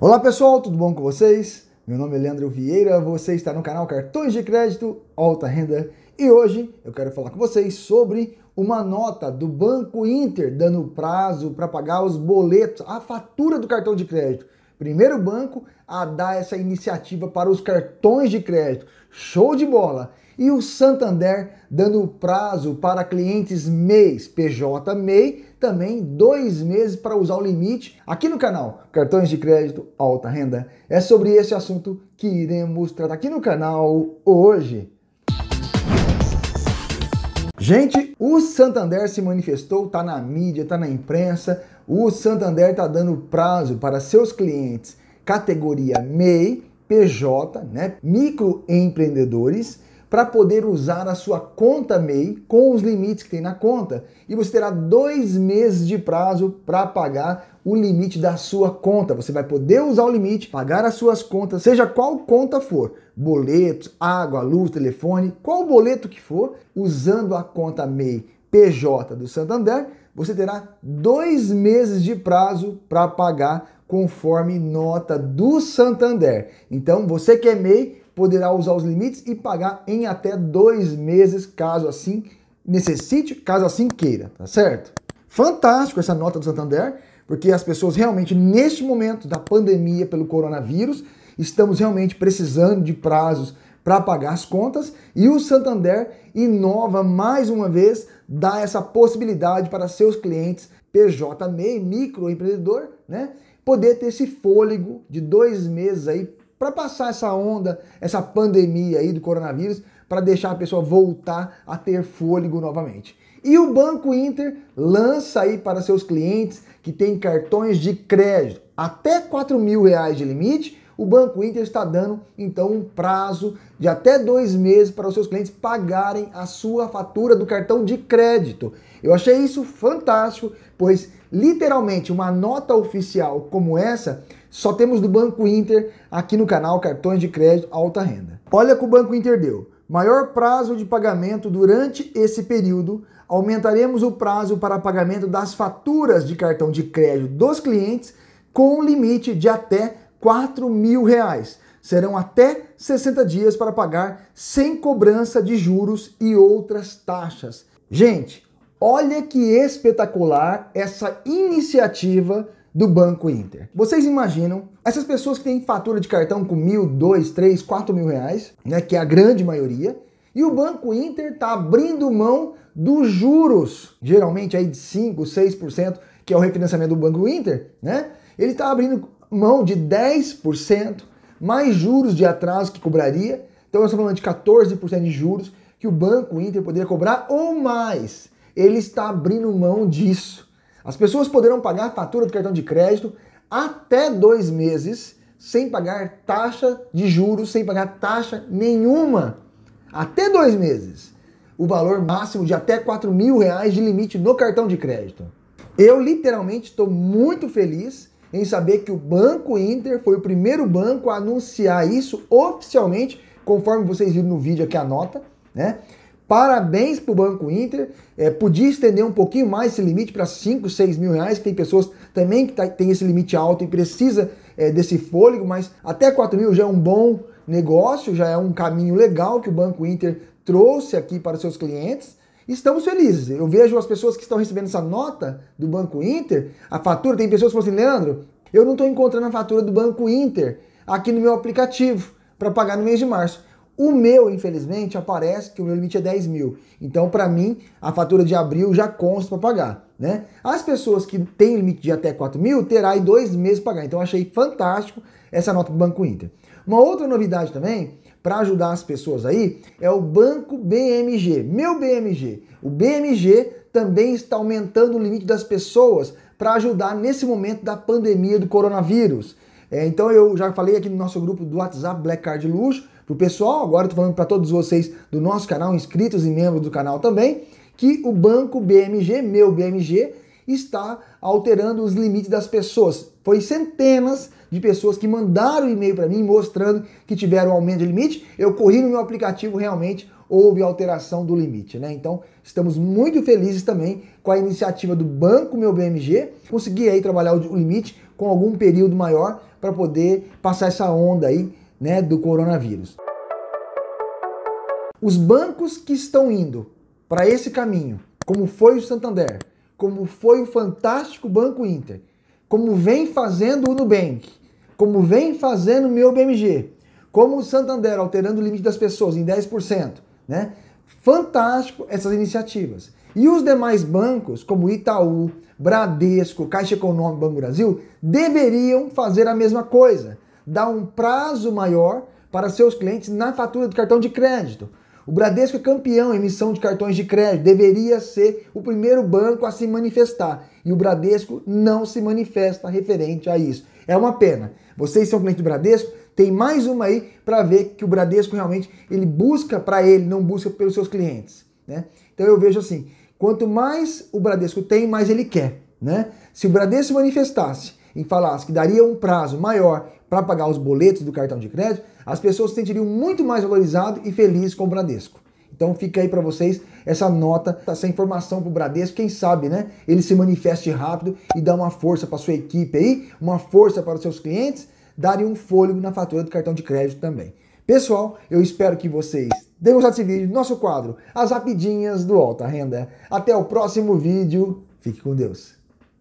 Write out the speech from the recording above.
Olá pessoal, tudo bom com vocês? Meu nome é Leandro Vieira, você está no canal Cartões de Crédito Alta Renda e hoje eu quero falar com vocês sobre uma nota do Banco Inter dando prazo para pagar os boletos, a fatura do cartão de crédito. Primeiro banco a dar essa iniciativa para os cartões de crédito. Show de bola! E o Santander dando prazo para clientes MEIs, PJ MEI, também dois meses para usar o limite. Aqui no canal Cartões de Crédito Alta Renda, é sobre esse assunto que iremos tratar aqui no canal hoje. Gente, o Santander se manifestou, tá na mídia, tá na imprensa. O Santander tá dando prazo para seus clientes categoria MEI, PJ, né, microempreendedores, para poder usar a sua conta MEI com os limites que tem na conta. E você terá dois meses de prazo para pagar o limite da sua conta. Você vai poder usar o limite, pagar as suas contas, seja qual conta for, boletos, água, luz, telefone, qual boleto que for, usando a conta MEI PJ do Santander, você terá dois meses de prazo para pagar conforme nota do Santander. Então, você que é MEI, poderá usar os limites e pagar em até dois meses, caso assim necessite, caso assim queira, tá certo? Fantástico essa nota do Santander, porque as pessoas realmente, neste momento da pandemia pelo coronavírus, estamos realmente precisando de prazos para pagar as contas e o Santander inova mais uma vez, dá essa possibilidade para seus clientes PJ, MEI, microempreendedor, né? Poder ter esse fôlego de dois meses aí para passar essa onda, essa pandemia aí do coronavírus, para deixar a pessoa voltar a ter fôlego novamente. E o Banco Inter lança aí para seus clientes que têm cartões de crédito até 4 mil reais de limite, o Banco Inter está dando então um prazo de até dois meses para os seus clientes pagarem a sua fatura do cartão de crédito. Eu achei isso fantástico, pois literalmente uma nota oficial como essa só temos do Banco Inter aqui no canal Cartões de Crédito Alta Renda. Olha que o Banco Inter deu. Maior prazo de pagamento durante esse período, aumentaremos o prazo para pagamento das faturas de cartão de crédito dos clientes com um limite de até 4 mil reais. Serão até 60 dias para pagar sem cobrança de juros e outras taxas. Gente, olha que espetacular essa iniciativa do Banco Inter. Vocês imaginam essas pessoas que têm fatura de cartão com mil, dois, três, quatro mil reais, né, que é a grande maioria, e o Banco Inter está abrindo mão dos juros, geralmente aí de 5, 6%, que é o refinanciamento do Banco Inter, né? Ele está abrindo mão de 10%, mais juros de atraso que cobraria. Então, nós estamos falando de 14% de juros que o Banco Inter poderia cobrar ou mais. Ele está abrindo mão disso. As pessoas poderão pagar a fatura do cartão de crédito até dois meses sem pagar taxa de juros, sem pagar taxa nenhuma. Até dois meses. O valor máximo de até 4 mil reais de limite no cartão de crédito. Eu literalmente estou muito feliz em saber que o Banco Inter foi o primeiro banco a anunciar isso oficialmente, conforme vocês viram no vídeo aqui a nota, né? Parabéns para o Banco Inter. É, podia estender um pouquinho mais esse limite para 5, 6 mil reais, tem pessoas também que tá, tem esse limite alto e precisa é, desse fôlego, mas até 4 mil já é um bom negócio, já é um caminho legal que o Banco Inter trouxe aqui para seus clientes. Estamos felizes. Eu vejo as pessoas que estão recebendo essa nota do Banco Inter, a fatura, tem pessoas que falam assim, Leandro, eu não estou encontrando a fatura do Banco Inter aqui no meu aplicativo para pagar no mês de março. O meu, infelizmente, aparece que o meu limite é 10 mil. Então, para mim, a fatura de abril já consta para pagar. Né? As pessoas que têm limite de até 4 mil terá aí dois meses para pagar. Então, achei fantástico essa nota do Banco Inter. Uma outra novidade também, para ajudar as pessoas aí, é o Banco BMG. Meu BMG. O BMG também está aumentando o limite das pessoas para ajudar nesse momento da pandemia do coronavírus. É, então, eu já falei aqui no nosso grupo do WhatsApp Black Card Luxo pro pessoal, agora estou falando para todos vocês do nosso canal, inscritos e membros do canal também, que o banco BMG, meu BMG, está alterando os limites das pessoas. Foi centenas de pessoas que mandaram e-mail para mim mostrando que tiveram aumento de limite. Eu corri no meu aplicativo, realmente houve alteração do limite, né? Então, estamos muito felizes também com a iniciativa do Banco Meu BMG, consegui aí trabalhar o limite com algum período maior para poder passar essa onda aí, né, do coronavírus. Os bancos que estão indo para esse caminho, como foi o Santander, como foi o fantástico Banco Inter, como vem fazendo o Nubank, como vem fazendo o meu BMG, como o Santander alterando o limite das pessoas em 10%, né? Fantástico essas iniciativas. E os demais bancos, como Itaú, Bradesco, Caixa Econômica, Banco Brasil, deveriam fazer a mesma coisa, dar um prazo maior para seus clientes na fatura do cartão de crédito. O Bradesco é campeão em emissão de cartões de crédito, deveria ser o primeiro banco a se manifestar. E o Bradesco não se manifesta referente a isso. É uma pena. Vocês são clientes do Bradesco, tem mais uma aí para ver que o Bradesco realmente ele busca para ele, não busca pelos seus clientes. Né? Então eu vejo assim, quanto mais o Bradesco tem, mais ele quer. Né? Se o Bradesco manifestasse e falasse que daria um prazo maior para pagar os boletos do cartão de crédito, as pessoas se sentiriam muito mais valorizadas e felizes com o Bradesco. Então fica aí para vocês essa nota, essa informação para o Bradesco, quem sabe, né? Ele se manifeste rápido e dá uma força para sua equipe aí, uma força para os seus clientes, darem um fôlego na fatura do cartão de crédito também. Pessoal, eu espero que vocês tenham gostado desse vídeo, nosso quadro, as rapidinhas do Alta Renda. Até o próximo vídeo, fique com Deus.